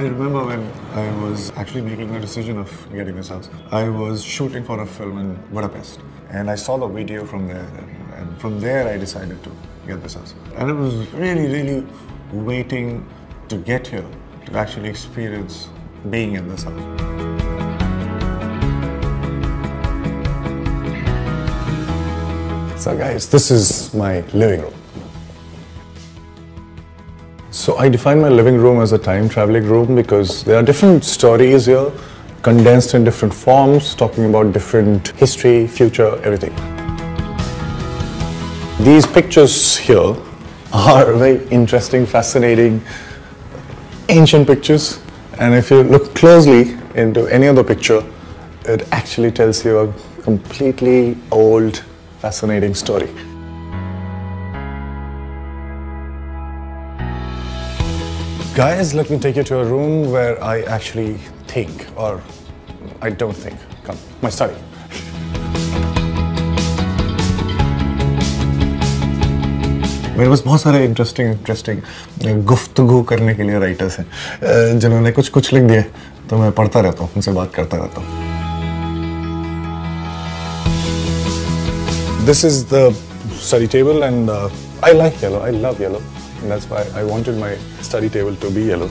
I remember when I was actually making the decision of getting this house. I was shooting for a film in Budapest and I saw the video from there and, and from there I decided to get this house. And it was really, really waiting to get here to actually experience being in this house. So guys, this is my living room. So I define my living room as a time traveling room because there are different stories here, condensed in different forms, talking about different history, future, everything. These pictures here are very interesting, fascinating, ancient pictures. And if you look closely into any other picture, it actually tells you a completely old, fascinating story. Guys, let me take you to a room where I actually think, or I don't think. Come, my study. मेरे पास बहुत सारे interesting interesting गुफ्तगु करने के लिए writers हैं uh, जिन्होंने कुछ कुछ लिख दिए तो मैं पढ़ता रहता हूँ उनसे बात करता रहता हूँ this is the table and I like yellow I love yellow and that's why I wanted my study table to be yellow.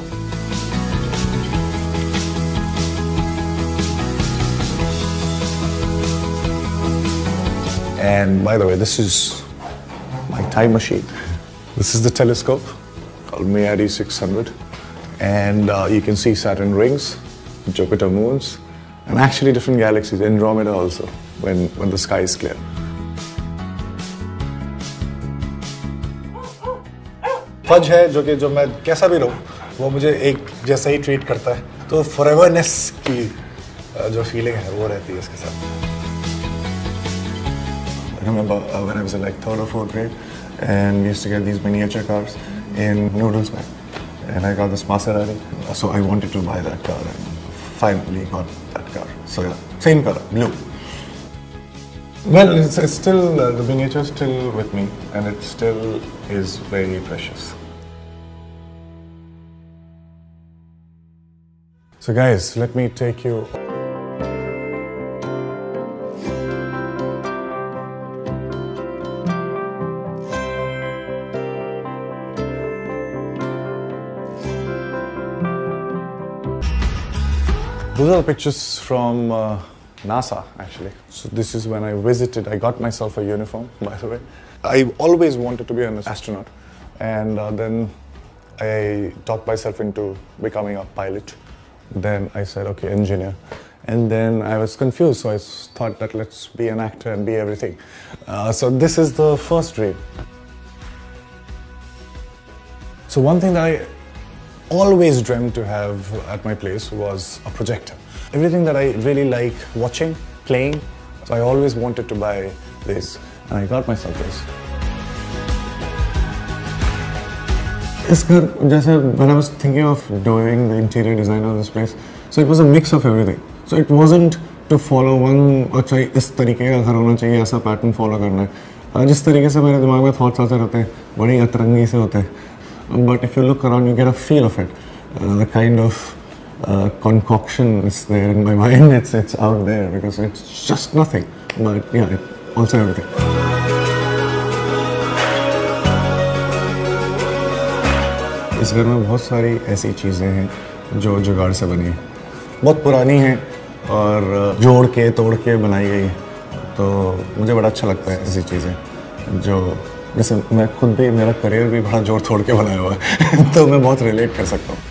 And by the way, this is my time machine. This is the telescope called Meade 600. And uh, you can see Saturn rings, Jupiter moons, and actually different galaxies, Andromeda also, when, when the sky is clear. फज है जो कि जो मैं कैसा भी रहूँ वो मुझे एक जैसा ही ट्रीट करता है तो फॉरएवरनेस की जो फीलिंग है वो रहती है इसके साथ I remember uh, when I was in like third or fourth grade, and we used to get these miniature cars in Noodles Bag. And I got this Maserati, so I wanted to buy that car, and finally got that car. So yeah, same color, blue. Well, it's, it's still, uh, the miniature is still with me, and it still is very precious. So guys, let me take you Those are the pictures from uh, NASA, actually. So this is when I visited. I got myself a uniform, by the way. I always wanted to be an astronaut, and uh, then I talked myself into becoming a pilot. Then I said, okay, engineer. And then I was confused, so I thought that let's be an actor and be everything. Uh, so this is the first dream. So one thing that I always dreamt to have at my place was a projector. Everything that I really like watching, playing, so I always wanted to buy this, and I got myself this. This घर जैसे when I was thinking of doing the interior design of this place, so it was a mix of everything. So it wasn't to follow one अच्छा इस तरीके का घर होना चाहिए ऐसा पैटर्न फॉलो करना है अ, जिस तरीके से मेरे दिमाग में थॉट्स आते रहते हैं बड़ी अतरंगी से होते हैं but if you look around you get a feel of it uh, the kind of uh, concoction is there in my mind it's it's out there because it's just nothing but yeah it also everything इस घर में बहुत सारी ऐसी चीज़ें हैं जो जुगाड़ से बनी हैं बहुत पुरानी हैं और जोड़ के तोड़ के बनाई गई हैं तो मुझे बड़ा अच्छा लगता है ऐसी चीज़ें जो जैसे मैं खुद भी मेरा करियर भी बड़ा ज़ोर छोड़ के बनाया हुआ है तो मैं बहुत रिलेट कर सकता हूँ।